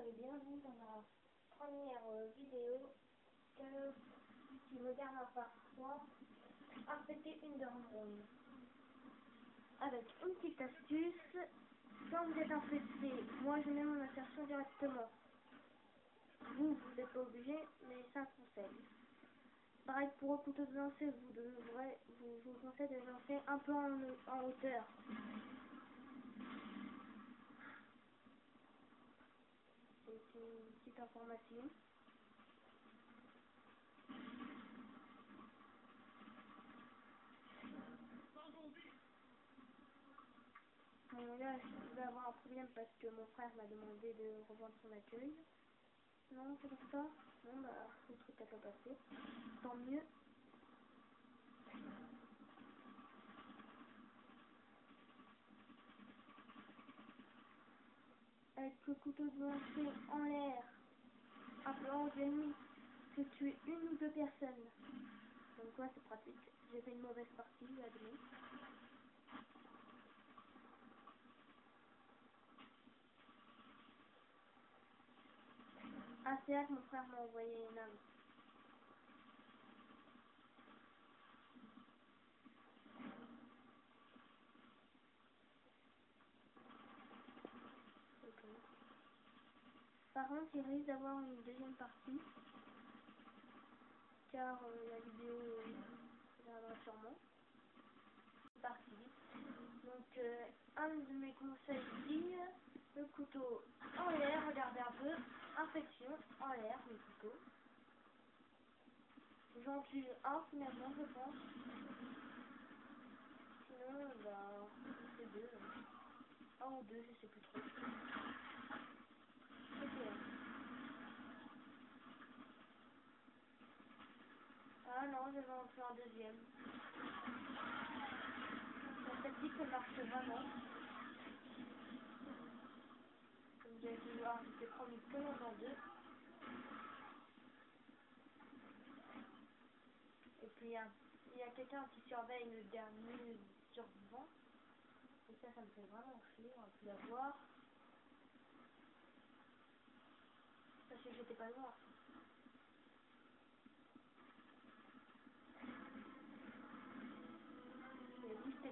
et bienvenue dans ma première euh, vidéo que, qui me parfois à fêter une dormone. Avec une petite astuce, quand vous êtes infecté, moi je mets mon insertion directement. Vous, vous n'êtes pas obligé, mais c'est un conseil. Pareil pour le couteau de lancer, vous devrez, vous, vous conseille de lancer un peu en hauteur. C'est une petite information. Bon là, je vais avoir un problème parce que mon frère m'a demandé de revendre son accueil. Non, c'est pour ça? Bon bah, le truc a pas passé. Tant mieux. Avec le couteau de en l'air, appelant aux ennemis, que tuer une ou deux personnes. Donc quoi, c'est pratique. J'ai fait une mauvaise partie, admis. Ah, c'est là que mon frère m'a envoyé une âme. Par contre, il risque d'avoir une deuxième partie. Car euh, la vidéo euh, viendra sûrement. Partie. Donc, euh, un de mes conseils dit le couteau en l'air, regardez un peu. Infection en l'air, le couteau. J'en tue un finalement, je pense. Sinon, bah, c'est deux. Un ou deux, je sais plus trop. Ah non, je vais en faire un deuxième. Tactique elle marche vraiment. Comme vous avez pu voir, j'étais promis que dans deux. Et puis il y a, quelqu'un qui surveille le dernier survivant. Et ça, ça me fait vraiment chier, on va plus la voir. Parce que j'étais pas loin.